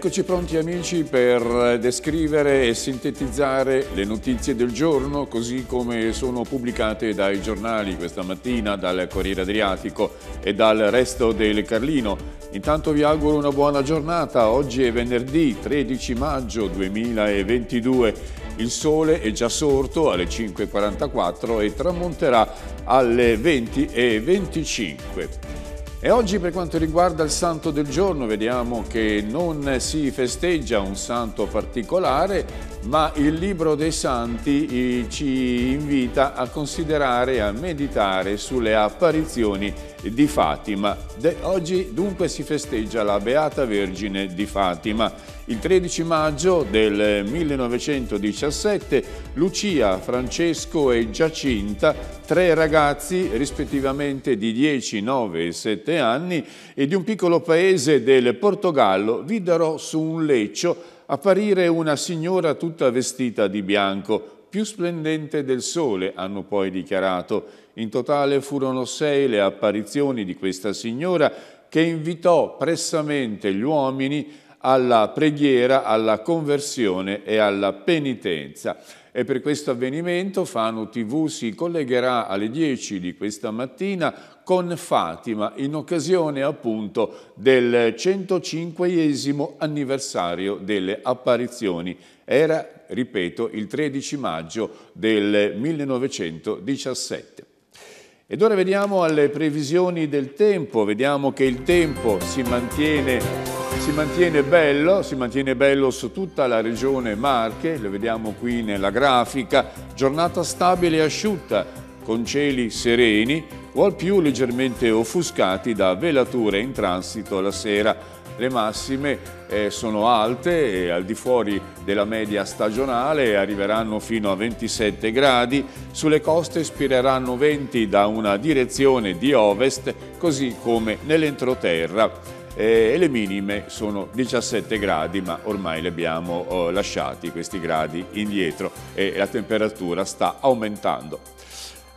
Eccoci pronti amici per descrivere e sintetizzare le notizie del giorno così come sono pubblicate dai giornali questa mattina, dal Corriere Adriatico e dal resto del Carlino. Intanto vi auguro una buona giornata, oggi è venerdì 13 maggio 2022. Il sole è già sorto alle 5.44 e tramonterà alle 20.25. E oggi per quanto riguarda il santo del giorno vediamo che non si festeggia un santo particolare ma il libro dei santi eh, ci invita a considerare e a meditare sulle apparizioni di Fatima. De oggi dunque si festeggia la Beata Vergine di Fatima. Il 13 maggio del 1917 Lucia, Francesco e Giacinta, tre ragazzi rispettivamente di 10, 9 e 7 anni e di un piccolo paese del Portogallo, videro su un leccio apparire una signora tutta vestita di bianco, più splendente del sole, hanno poi dichiarato. In totale furono sei le apparizioni di questa signora che invitò pressamente gli uomini alla preghiera, alla conversione e alla penitenza. E per questo avvenimento Fano TV si collegherà alle 10 di questa mattina con Fatima in occasione appunto del 105 anniversario delle apparizioni. Era, ripeto, il 13 maggio del 1917. Ed ora vediamo alle previsioni del tempo, vediamo che il tempo si mantiene si mantiene bello, si mantiene bello su tutta la regione Marche, lo vediamo qui nella grafica, giornata stabile e asciutta con cieli sereni o al più leggermente offuscati da velature in transito la sera. Le massime eh, sono alte e al di fuori della media stagionale arriveranno fino a 27 gradi. Sulle coste spireranno venti da una direzione di ovest, così come nell'entroterra e le minime sono 17 gradi ma ormai li abbiamo oh, lasciati questi gradi indietro e la temperatura sta aumentando.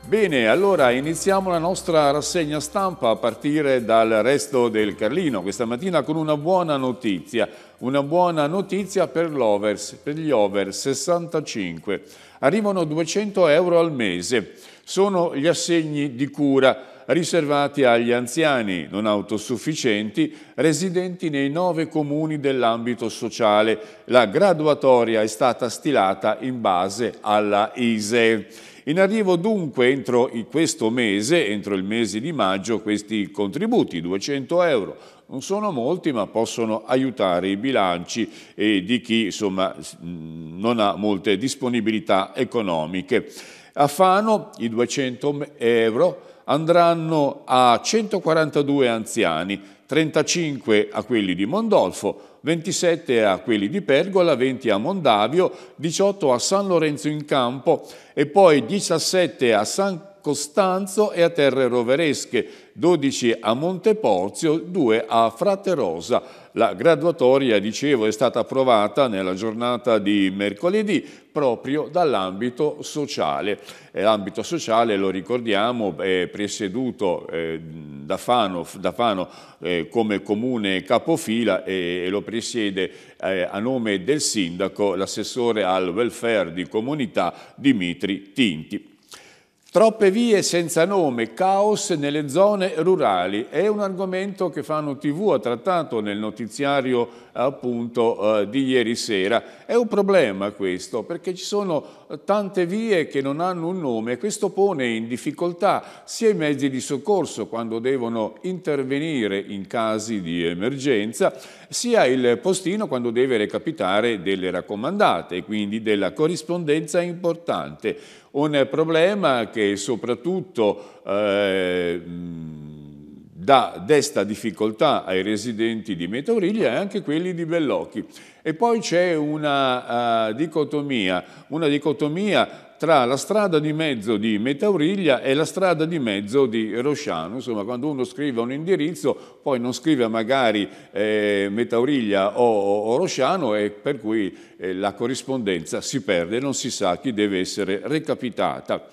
Bene, allora iniziamo la nostra rassegna stampa a partire dal resto del Carlino, questa mattina con una buona notizia, una buona notizia per, per gli over 65. Arrivano 200 euro al mese, sono gli assegni di cura riservati agli anziani non autosufficienti residenti nei nove comuni dell'ambito sociale. La graduatoria è stata stilata in base alla ISE. In arrivo dunque entro questo mese, entro il mese di maggio, questi contributi, 200 euro. Non sono molti ma possono aiutare i bilanci di chi insomma, non ha molte disponibilità economiche. A Fano i 200 euro andranno a 142 anziani, 35 a quelli di Mondolfo, 27 a quelli di Pergola, 20 a Mondavio, 18 a San Lorenzo in Campo e poi 17 a San Costanzo e a Terre Roveresche, 12 a Monteporzio, 2 a Fraterosa. La graduatoria, dicevo, è stata approvata nella giornata di mercoledì proprio dall'ambito sociale. L'ambito sociale, lo ricordiamo, è presieduto eh, da Fano, da Fano eh, come comune capofila e, lo presiede eh, a nome del sindaco l'assessore al welfare di comunità Dimitri Tinti. Troppe vie senza nome, caos nelle zone rurali. È un argomento che Fano TV ha trattato nel notiziario appunto eh, di ieri sera. È un problema questo perché ci sono tante vie che non hanno un nome e questo pone in difficoltà sia i mezzi di soccorso quando devono intervenire in casi di emergenza, sia il postino quando deve recapitare delle raccomandate quindi della corrispondenza importante. Un problema che soprattutto eh, dà, desta difficoltà ai residenti di Metauriglia e anche quelli di Bellocchi. E poi c'è una, uh, dicotomia, una dicotomia tra la strada di mezzo di Metauriglia e la strada di mezzo di Rosciano. Insomma, quando uno scrive un indirizzo, poi non scrive magari eh, Metauriglia o, o, Rosciano e per cui eh, la corrispondenza si perde, non si sa chi deve essere recapitata.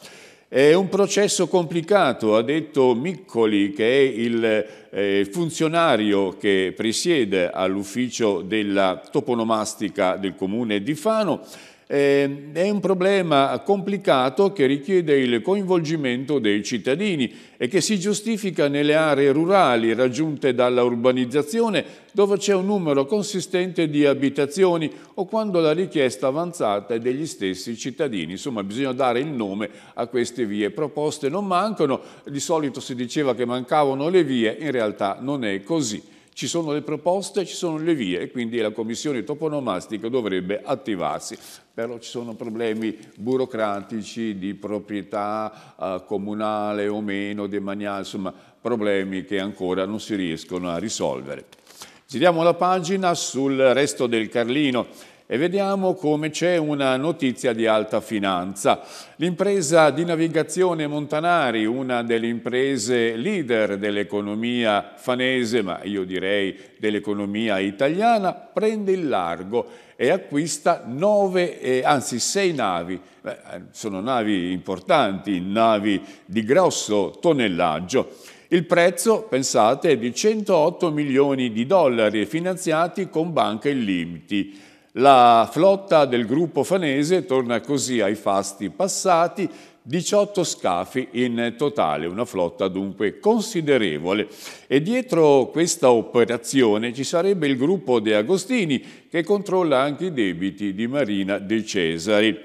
È un processo complicato, ha detto Miccoli, che è il eh, funzionario che presiede all'ufficio della toponomastica del comune di Fano, eh, è un problema complicato che richiede il coinvolgimento dei cittadini e che si giustifica nelle aree rurali raggiunte dalla urbanizzazione dove c'è un numero consistente di abitazioni o quando la richiesta avanzata è degli stessi cittadini. Insomma, bisogna dare il nome a queste vie. Proposte non mancano, di solito si diceva che mancavano le vie, in realtà non è così. Ci sono le proposte, ci sono le vie quindi la commissione toponomastica dovrebbe attivarsi. Però ci sono problemi burocratici di proprietà eh, comunale o meno, demaniale, insomma problemi che ancora non si riescono a risolvere. Giriamo la pagina sul resto del Carlino e vediamo come c'è una notizia di alta finanza. L'impresa di navigazione Montanari, una delle imprese leader dell'economia fanese, ma io direi dell'economia italiana, prende il largo e acquista nove, eh, anzi sei navi. Beh, sono navi importanti, navi di grosso tonnellaggio. Il prezzo, pensate, è di 108 milioni di dollari finanziati con banche illimiti. La flotta del gruppo fanese torna così ai fasti passati, 18 scafi in totale, una flotta dunque considerevole. E dietro questa operazione ci sarebbe il gruppo De Agostini che controlla anche i debiti di Marina De Cesari.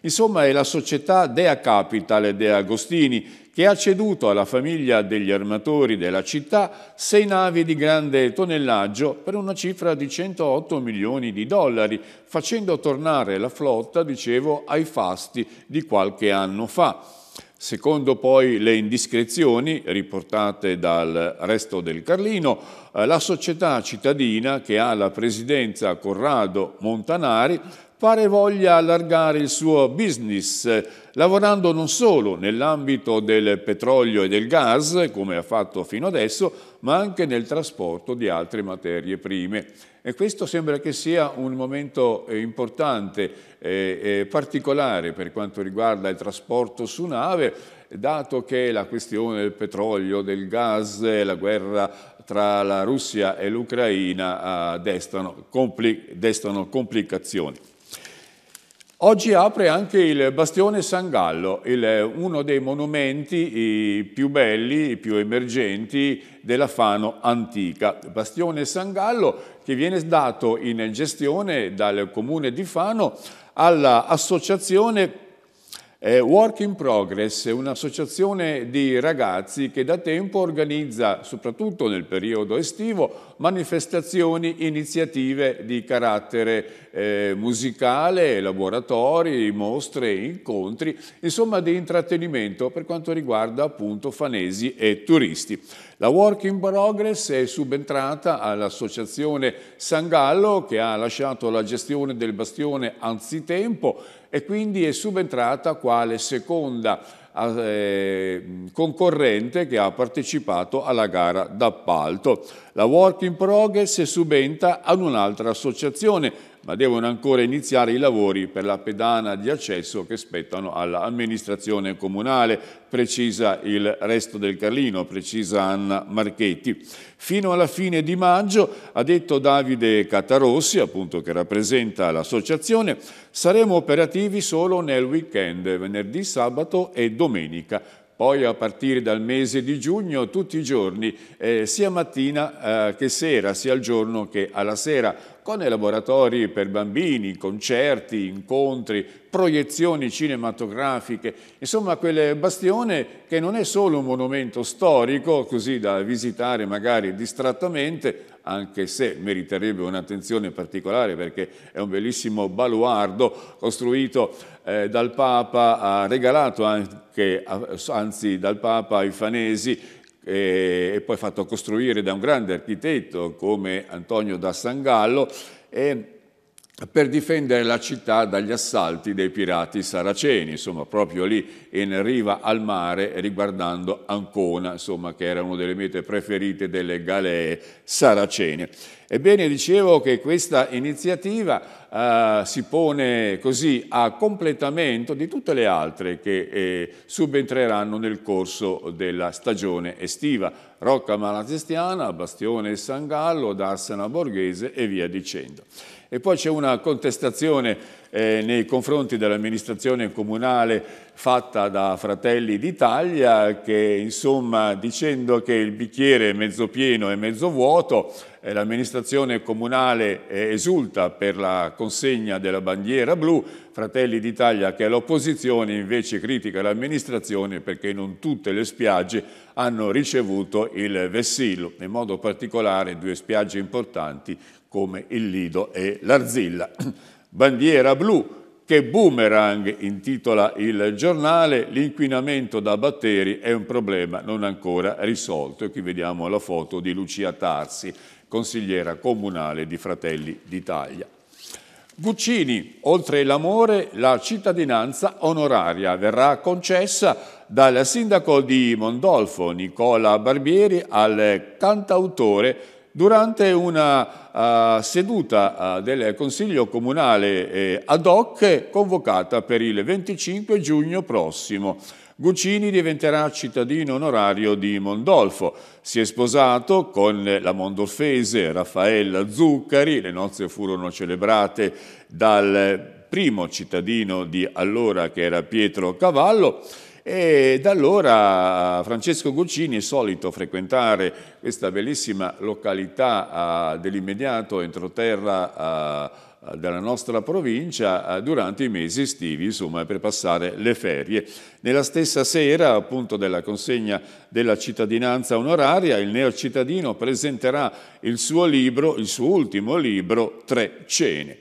Insomma è la società Dea Capital De Agostini che ha ceduto alla famiglia degli armatori della città sei navi di grande tonnellaggio per una cifra di 108 milioni di dollari, facendo tornare la flotta, dicevo, ai fasti di qualche anno fa. Secondo poi le indiscrezioni riportate dal resto del Carlino, eh, la società cittadina che ha la presidenza Corrado Montanari pare voglia allargare il suo business, lavorando non solo nell'ambito del petrolio e del gas, come ha fatto fino adesso, ma anche nel trasporto di altre materie prime. E questo sembra che sia un momento eh, importante e eh, particolare per quanto riguarda il trasporto su nave, dato che la questione del petrolio, del gas la guerra tra la Russia e l'Ucraina eh, destano, compli destano complicazioni. Oggi apre anche il Bastione San Gallo, il, uno dei monumenti più belli, più emergenti della Fano antica. Bastione San Gallo che viene dato in gestione dal comune di Fano all'associazione eh, Work in Progress è un'associazione di ragazzi che da tempo organizza, soprattutto nel periodo estivo, manifestazioni, iniziative di carattere eh, musicale, laboratori, mostre, incontri, insomma di intrattenimento per quanto riguarda appunto fanesi e turisti. La Work in Progress è subentrata all'associazione San Gallo che ha lasciato la gestione del bastione anzitempo e quindi è subentrata quale seconda eh, concorrente che ha partecipato alla gara d'appalto. La Work in Progress subentra ad un'altra associazione, ma devono ancora iniziare i lavori per la pedana di accesso che spettano all'amministrazione comunale, precisa il resto del Carlino, precisa Anna Marchetti. Fino alla fine di maggio, ha detto Davide Catarossi, appunto che rappresenta l'associazione, saremo operativi solo nel weekend, venerdì, sabato e domenica poi a partire dal mese di giugno tutti i giorni, eh, sia mattina eh, che sera, sia al giorno che alla sera, con laboratori per bambini, concerti, incontri, proiezioni cinematografiche, insomma quel bastione che non è solo un monumento storico, così da visitare magari distrattamente, anche se meriterebbe un'attenzione particolare perché è un bellissimo baluardo costruito eh, dal Papa, regalato anche, anzi dal Papa ai fanesi, e poi fatto costruire da un grande architetto come Antonio da Sangallo e per difendere la città dagli assalti dei pirati saraceni, insomma proprio lì in riva al mare riguardando Ancona, insomma che era una delle mete preferite delle galee saracene. Ebbene, dicevo che questa iniziativa eh, si pone così a completamento di tutte le altre che eh, subentreranno nel corso della stagione estiva. Rocca Malatestiana, Bastione San Gallo, Darsena Borghese e via dicendo. E poi c'è una contestazione eh, nei confronti dell'amministrazione comunale fatta da Fratelli d'Italia che insomma dicendo che il bicchiere è mezzo pieno e mezzo vuoto eh, l'amministrazione comunale eh, esulta per la consegna della bandiera blu, Fratelli d'Italia che è l'opposizione invece critica l'amministrazione perché non tutte le spiagge hanno ricevuto il vessillo, in modo particolare due spiagge importanti come il Lido e l'Arzilla. Bandiera blu, che boomerang intitola il giornale, l'inquinamento da batteri è un problema non ancora risolto. E qui vediamo la foto di Lucia Tarsi, consigliera comunale di Fratelli d'Italia. Guccini, oltre l'amore, la cittadinanza onoraria verrà concessa dal sindaco di Mondolfo, Nicola Barbieri, al cantautore durante una uh, seduta uh, del Consiglio Comunale eh, ad hoc convocata per il 25 giugno prossimo. Guccini diventerà cittadino onorario di Mondolfo. Si è sposato con la mondolfese Raffaella Zuccari, le nozze furono celebrate dal primo cittadino di allora che era Pietro Cavallo e da allora Francesco Guccini è solito frequentare questa bellissima località dell'immediato entroterra della nostra provincia durante i mesi estivi, insomma, per passare le ferie. Nella stessa sera, appunto, della consegna della cittadinanza onoraria, il neocittadino presenterà il suo libro, il suo ultimo libro, Tre cene.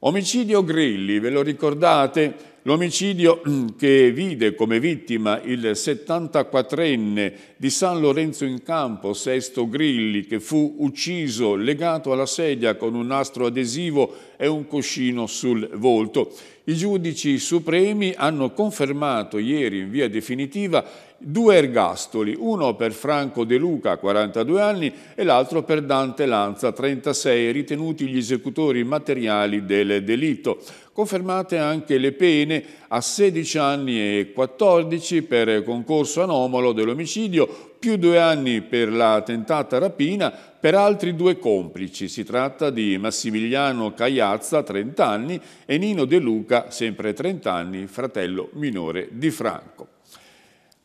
Omicidio Grilli, ve lo ricordate? L'omicidio che vide come vittima il 74enne di San Lorenzo in Campo, Sesto Grilli, che fu ucciso legato alla sedia con un nastro adesivo e un cuscino sul volto. I giudici supremi hanno confermato ieri in via definitiva due ergastoli, uno per Franco De Luca, 42 anni, e l'altro per Dante Lanza, 36, ritenuti gli esecutori materiali del delitto. Confermate anche le pene a 16 anni e 14 per concorso anomalo dell'omicidio, più due anni per la tentata rapina per altri due complici. Si tratta di Massimiliano Cagliazza, 30 anni, e Nino De Luca, sempre 30 anni, fratello minore di Franco.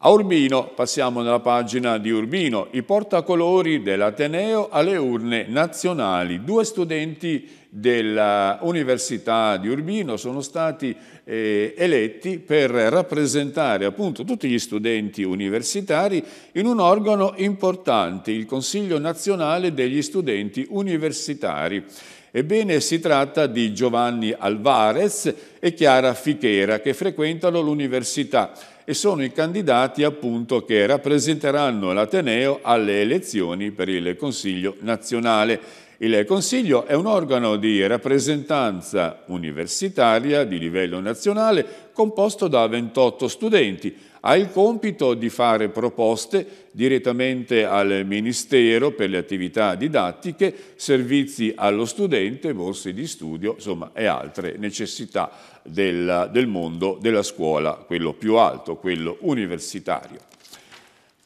A Urbino, passiamo nella pagina di Urbino, i portacolori dell'Ateneo alle urne nazionali. Due studenti dell'Università di Urbino sono stati eh, eletti per rappresentare appunto tutti gli studenti universitari in un organo importante, il Consiglio nazionale degli studenti universitari. Ebbene, si tratta di Giovanni Alvarez e Chiara Fichera che frequentano l'università e sono i candidati appunto che rappresenteranno l'Ateneo alle elezioni per il Consiglio nazionale. Il Consiglio è un organo di rappresentanza universitaria di livello nazionale composto da 28 studenti. Ha il compito di fare proposte direttamente al Ministero per le attività didattiche, servizi allo studente, borse di studio, insomma, e altre necessità del, del mondo della scuola, quello più alto, quello universitario.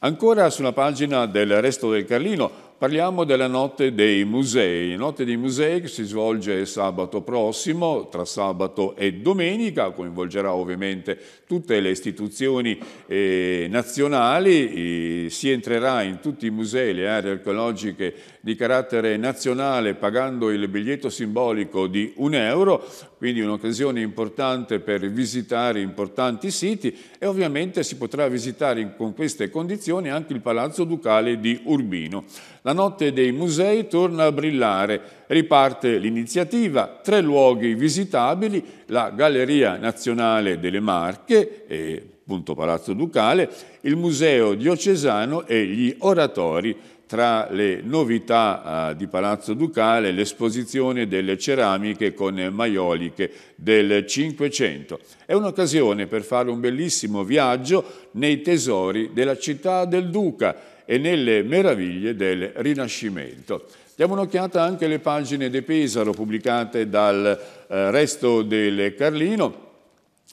Ancora sulla pagina del Resto del Carlino Parliamo della Notte dei Musei. Notte dei Musei che si svolge sabato prossimo, tra sabato e domenica, coinvolgerà ovviamente tutte le istituzioni eh, nazionali, eh, si entrerà in tutti i musei, le aree archeologiche di carattere nazionale pagando il biglietto simbolico di un euro, quindi un'occasione importante per visitare importanti siti e ovviamente si potrà visitare in, con queste condizioni anche il Palazzo Ducale di Urbino. La notte dei musei torna a brillare, riparte l'iniziativa, tre luoghi visitabili, la Galleria Nazionale delle Marche, e appunto Palazzo Ducale, il Museo Diocesano e gli Oratori. tra le novità eh, di Palazzo Ducale l'esposizione delle ceramiche con maioliche del Cinquecento. È un'occasione per fare un bellissimo viaggio nei tesori della città del Duca e nelle meraviglie del Rinascimento. Diamo un'occhiata anche alle pagine di Pesaro pubblicate dal eh, resto del Carlino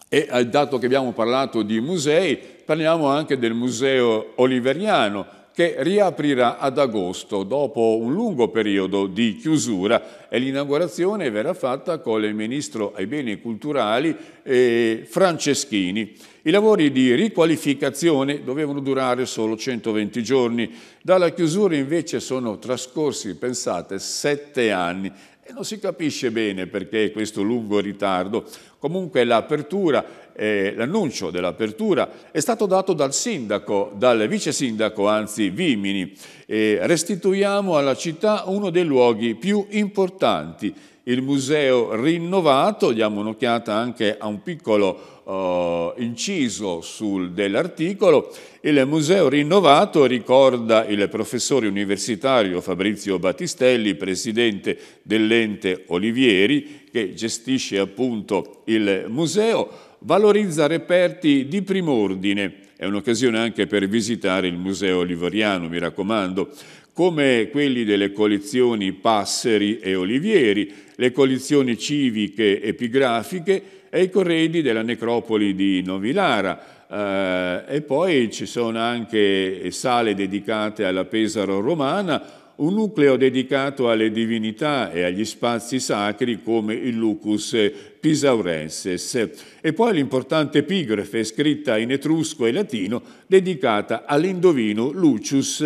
e dato che abbiamo parlato di musei, parliamo anche del Museo Oliveriano che riaprirà ad agosto. Dopo un lungo periodo di chiusura e l'inaugurazione verrà fatta con il Ministro ai Beni Culturali eh, Franceschini. I lavori di riqualificazione dovevano durare solo 120 giorni, dalla chiusura invece sono trascorsi, pensate, sette anni e non si capisce bene perché questo lungo ritardo. Comunque l'apertura, eh, l'annuncio dell'apertura è stato dato dal sindaco, dal vice sindaco, anzi Vimini. E restituiamo alla città uno dei luoghi più importanti, il museo rinnovato, diamo un'occhiata anche a un piccolo uh, inciso dell'articolo, il museo rinnovato ricorda il professore universitario Fabrizio Battistelli, presidente dell'ente Olivieri, che gestisce appunto il museo, valorizza reperti di prim'ordine, è un'occasione anche per visitare il Museo Oliveriano, mi raccomando, come quelli delle collezioni Passeri e Olivieri, le collezioni civiche epigrafiche e i corredi della necropoli di Novilara. Eh, e poi ci sono anche sale dedicate alla Pesaro romana, un nucleo dedicato alle divinità e agli spazi sacri come il Lucus Pisaurenses e poi l'importante epigrafe scritta in etrusco e latino dedicata all'indovino Lucius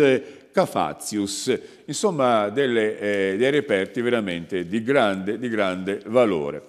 Cafatius, insomma delle, eh, dei reperti veramente di grande, di grande valore.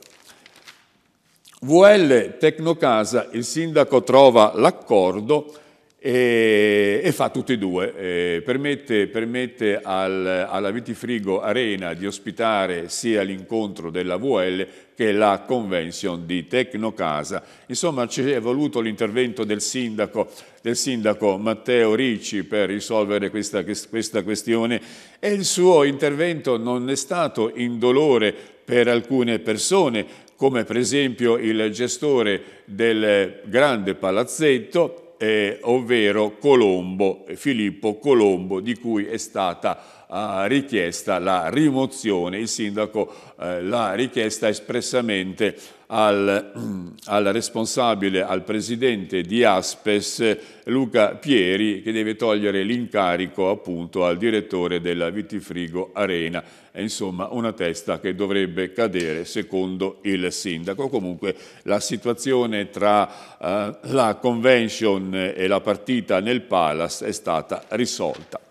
VL Tecnocasa, il sindaco trova l'accordo e, e, fa tutti e due. Eh, permette, permette al, alla Vitifrigo Arena di ospitare sia l'incontro della VL che la convention di Tecnocasa. Insomma ci è voluto l'intervento del sindaco, del sindaco Matteo Ricci per risolvere questa, questa questione e il suo intervento non è stato indolore per alcune persone come per esempio il gestore del grande palazzetto, eh, ovvero Colombo, Filippo Colombo, di cui è stata uh, richiesta la rimozione. Il sindaco uh, l'ha richiesta espressamente al, al, responsabile, al presidente di Aspes, Luca Pieri, che deve togliere l'incarico appunto al direttore della Vitifrigo Arena. È insomma una testa che dovrebbe cadere secondo il sindaco. Comunque la situazione tra uh, la convention e la partita nel Palace è stata risolta.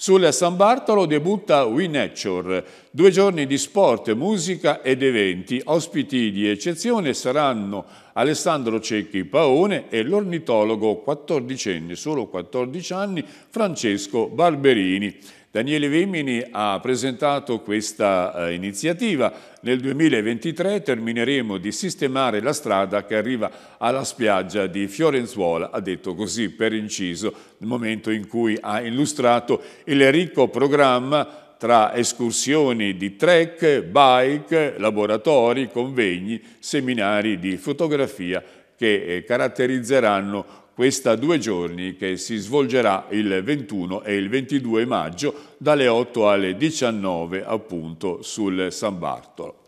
Sul San Bartolo debutta We Nature, due giorni di sport, musica ed eventi. Ospiti di eccezione saranno Alessandro Cecchi Paone e l'ornitologo 14enne, solo 14 anni, Francesco Barberini. Daniele Vemini ha presentato questa eh, iniziativa. Nel 2023 termineremo di sistemare la strada che arriva alla spiaggia di Fiorenzuola, ha detto così per inciso, nel momento in cui ha illustrato il ricco programma tra escursioni di trek, bike, laboratori, convegni, seminari di fotografia che eh, caratterizzeranno questa due giorni che si svolgerà il 21 e il 22 maggio dalle 8 alle 19 appunto sul San Bartolo.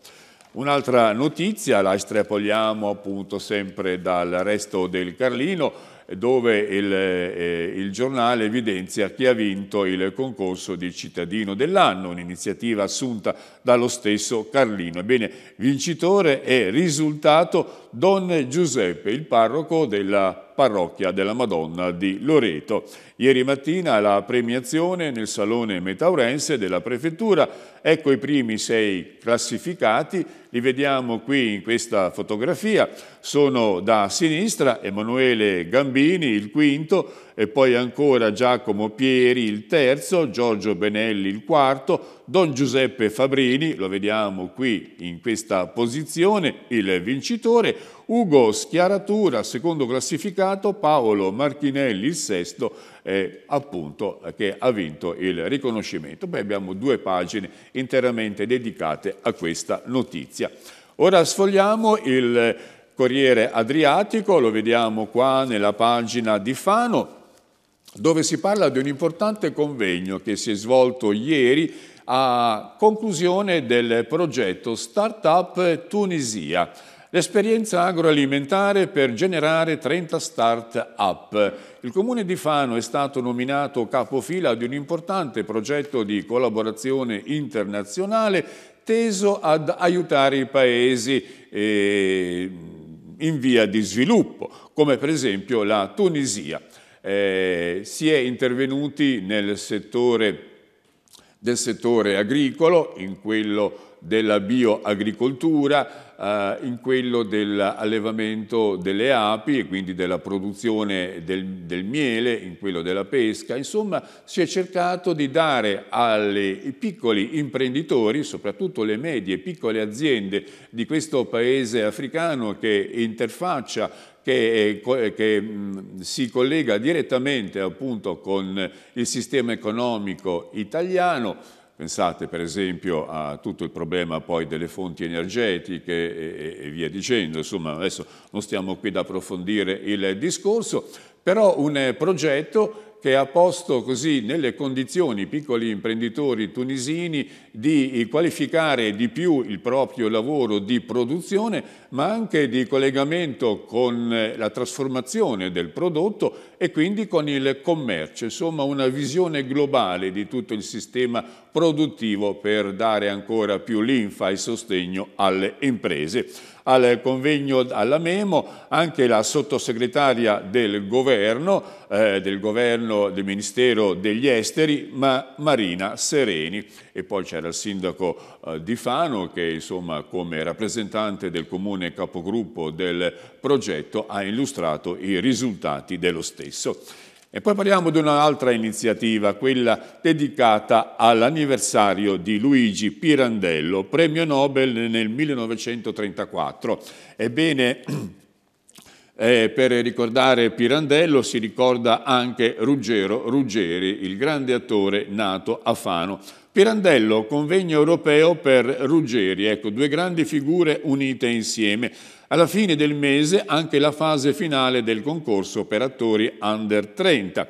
Un'altra notizia la estrapoliamo appunto sempre dal resto del Carlino dove il, eh, il, giornale evidenzia chi ha vinto il concorso di cittadino dell'anno, un'iniziativa assunta dallo stesso Carlino. Ebbene, vincitore è risultato Don Giuseppe, il parroco della parrocchia della Madonna di Loreto. Ieri mattina la premiazione nel Salone Metaurense della Prefettura. Ecco i primi sei classificati, li vediamo qui in questa fotografia. Sono da sinistra Emanuele Gambini, il quinto, e poi ancora Giacomo Pieri il terzo, Giorgio Benelli il quarto, Don Giuseppe Fabrini, lo vediamo qui in questa posizione, il vincitore, Ugo Schiaratura, secondo classificato, Paolo Marchinelli il sesto, eh, appunto che ha vinto il riconoscimento. Poi abbiamo due pagine interamente dedicate a questa notizia. Ora sfogliamo il Corriere Adriatico, lo vediamo qua nella pagina di Fano, dove si parla di un importante convegno che si è svolto ieri a conclusione del progetto Startup Tunisia. L'esperienza agroalimentare per generare 30 start-up. Il Comune di Fano è stato nominato capofila di un importante progetto di collaborazione internazionale teso ad aiutare i paesi eh, in via di sviluppo, come per esempio la Tunisia. Eh, si è intervenuti nel settore, del settore agricolo, in quello della bioagricoltura, eh, in quello dell'allevamento delle api e quindi della produzione del, del, miele, in quello della pesca. Insomma, si è cercato di dare ai piccoli imprenditori, soprattutto le medie e piccole aziende di questo paese africano che interfaccia che, che si collega direttamente appunto con il sistema economico italiano, Pensate per esempio a tutto il problema poi delle fonti energetiche e, e, via dicendo, insomma adesso non stiamo qui ad approfondire il discorso, però un progetto che ha posto così nelle condizioni i piccoli imprenditori tunisini di qualificare di più il proprio lavoro di produzione, ma anche di collegamento con la trasformazione del prodotto e quindi con il commercio, insomma una visione globale di tutto il sistema produttivo per dare ancora più linfa e sostegno alle imprese al convegno alla Memo anche la sottosegretaria del governo, eh, del governo del Ministero degli Esteri, ma Marina Sereni. E poi c'era il sindaco eh, di Fano che insomma come rappresentante del comune capogruppo del progetto ha illustrato i risultati dello stesso. E poi parliamo di un'altra iniziativa, quella dedicata all'anniversario di Luigi Pirandello, premio Nobel nel 1934. Ebbene, eh, per ricordare Pirandello si ricorda anche Ruggero Ruggeri, il grande attore nato a Fano. Pirandello, convegno europeo per Ruggeri, ecco, due grandi figure unite insieme. Alla fine del mese anche la fase finale del concorso per attori under 30.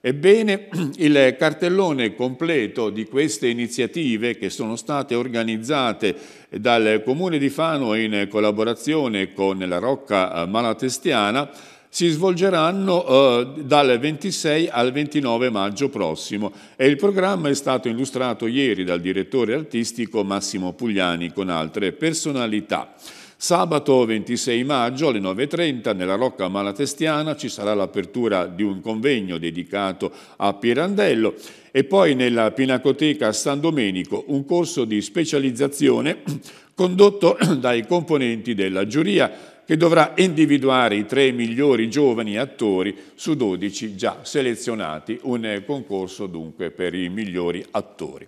Ebbene, il cartellone completo di queste iniziative che sono state organizzate dal Comune di Fano in collaborazione con la Rocca Malatestiana si svolgeranno eh, dal 26 al 29 maggio prossimo e il programma è stato illustrato ieri dal direttore artistico Massimo Pugliani con altre personalità. Sabato 26 maggio alle 9.30 nella Rocca Malatestiana ci sarà l'apertura di un convegno dedicato a Pirandello. E poi nella Pinacoteca San Domenico un corso di specializzazione condotto dai componenti della giuria che dovrà individuare i tre migliori giovani attori su 12 già selezionati, un concorso dunque per i migliori attori.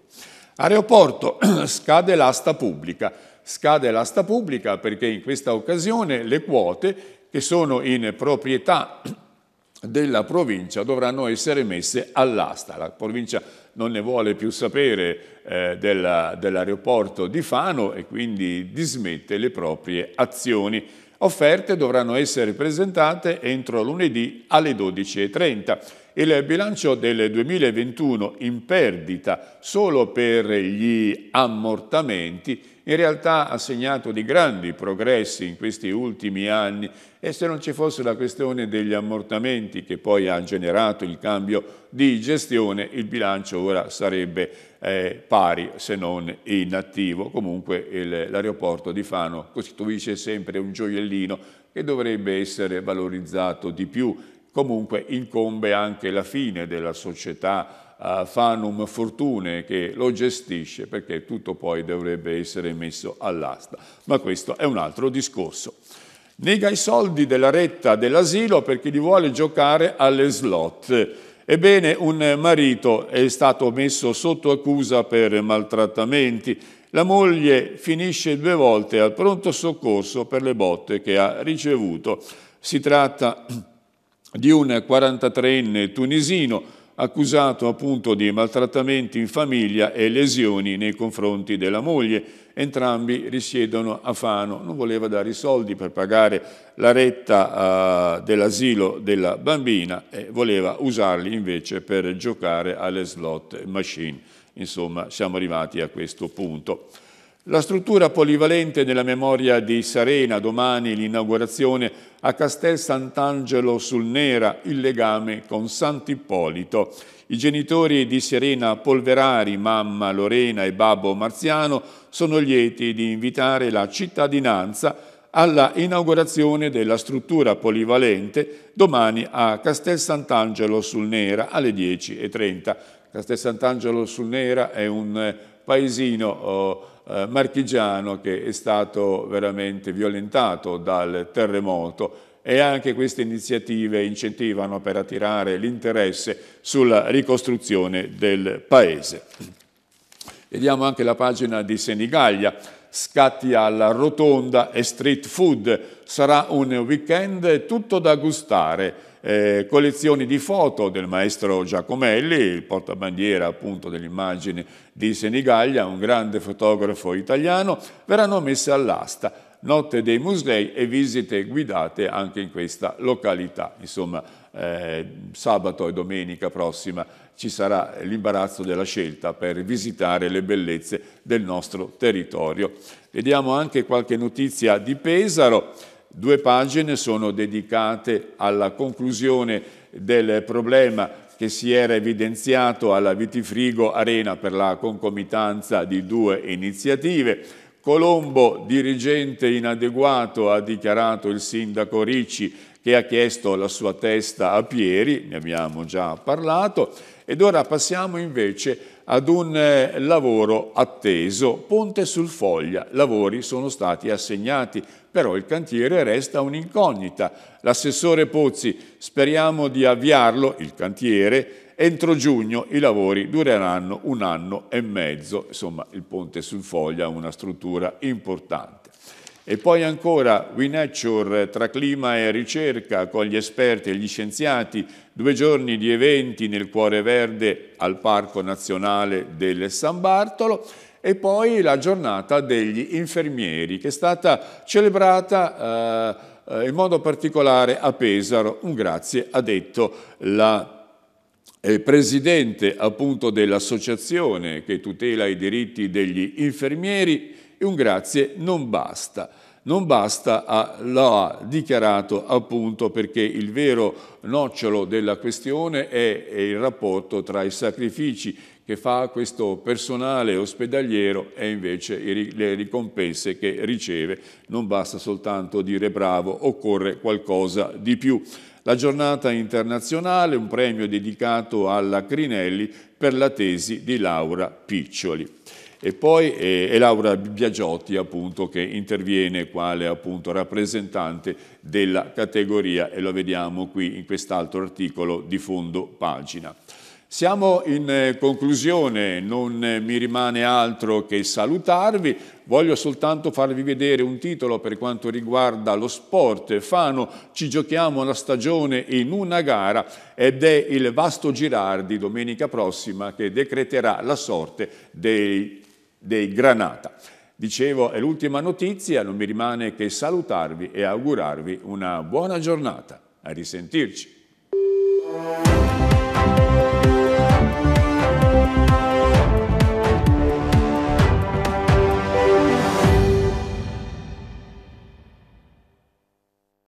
Aeroporto, scade l'asta pubblica scade l'asta pubblica perché in questa occasione le quote che sono in proprietà della provincia dovranno essere messe all'asta. La provincia non ne vuole più sapere eh, dell'aeroporto di Fano e quindi dismette le proprie azioni. Offerte dovranno essere presentate entro lunedì alle 12.30. Il bilancio del 2021 in perdita solo per gli ammortamenti in realtà ha segnato di grandi progressi in questi ultimi anni e se non ci fosse la questione degli ammortamenti che poi ha generato il cambio di gestione, il bilancio ora sarebbe eh, pari se non inattivo. Comunque l'aeroporto di Fano costituisce sempre un gioiellino che dovrebbe essere valorizzato di più. Comunque incombe anche la fine della società uh, Fanum Fortune che lo gestisce perché tutto poi dovrebbe essere messo all'asta. Ma questo è un altro discorso. Nega i soldi della retta dell'asilo perché li vuole giocare alle slot. Ebbene, un marito è stato messo sotto accusa per maltrattamenti. La moglie finisce due volte al pronto soccorso per le botte che ha ricevuto. Si tratta di un 43enne tunisino accusato appunto di maltrattamenti in famiglia e lesioni nei confronti della moglie. Entrambi risiedono a Fano, non voleva dare i soldi per pagare la retta uh, dell'asilo della bambina e voleva usarli invece per giocare alle slot machine. Insomma, siamo arrivati a questo punto. La struttura polivalente nella memoria di Sarena, domani l'inaugurazione a Castel Sant'Angelo sul Nera, il legame con Sant'Ippolito. I genitori di Serena Polverari, mamma Lorena e babbo Marziano, sono lieti di invitare la cittadinanza alla inaugurazione della struttura polivalente domani a Castel Sant'Angelo sul Nera alle 10.30. Castel Sant'Angelo sul Nera è un paesino oh, eh, marchigiano che è stato veramente violentato dal terremoto e anche queste iniziative incentivano per attirare l'interesse sulla ricostruzione del paese. Vediamo anche la pagina di Senigallia, scatti alla rotonda e street food, sarà un weekend tutto da gustare eh, collezioni di foto del maestro Giacomelli, il portabandiera appunto dell'immagine di Senigallia, un grande fotografo italiano, verranno messe all'asta. Notte dei musei e visite guidate anche in questa località. Insomma, eh, sabato e domenica prossima ci sarà l'imbarazzo della scelta per visitare le bellezze del nostro territorio. Vediamo anche qualche notizia di Pesaro. Due pagine sono dedicate alla conclusione del problema che si era evidenziato alla Vitifrigo Arena per la concomitanza di due iniziative. Colombo, dirigente inadeguato, ha dichiarato il sindaco Ricci che ha chiesto la sua testa a Pieri, ne abbiamo già parlato, ed ora passiamo invece ad un eh, lavoro atteso, Ponte sul Foglia. Lavori sono stati assegnati, però il cantiere resta un'incognita. L'assessore Pozzi, speriamo di avviarlo, il cantiere, entro giugno i lavori dureranno un anno e mezzo. Insomma, il Ponte sul Foglia è una struttura importante. E poi ancora WeNature tra clima e ricerca con gli esperti e gli scienziati, due giorni di eventi nel cuore verde al Parco Nazionale del San Bartolo e poi la giornata degli infermieri che è stata celebrata eh, in modo particolare a Pesaro. Un grazie ha detto la eh, presidente appunto dell'associazione che tutela i diritti degli infermieri e un grazie non basta. Non basta, lo ha dichiarato appunto perché il vero nocciolo della questione è, è il rapporto tra i sacrifici che fa questo personale ospedaliero e invece le ricompense che riceve. Non basta soltanto dire bravo, occorre qualcosa di più. La giornata internazionale, un premio dedicato alla Crinelli per la tesi di Laura Piccioli. E poi eh, è Laura Biagiotti appunto che interviene quale appunto rappresentante della categoria e lo vediamo qui in quest'altro articolo di fondo pagina. Siamo in eh, conclusione, non mi rimane altro che salutarvi, voglio soltanto farvi vedere un titolo per quanto riguarda lo sport. Fano, ci giochiamo la stagione in una gara ed è il Vasto Girardi domenica prossima che decreterà la sorte dei dei Granata. Dicevo, è l'ultima notizia, non mi rimane che salutarvi e augurarvi una buona giornata. A risentirci.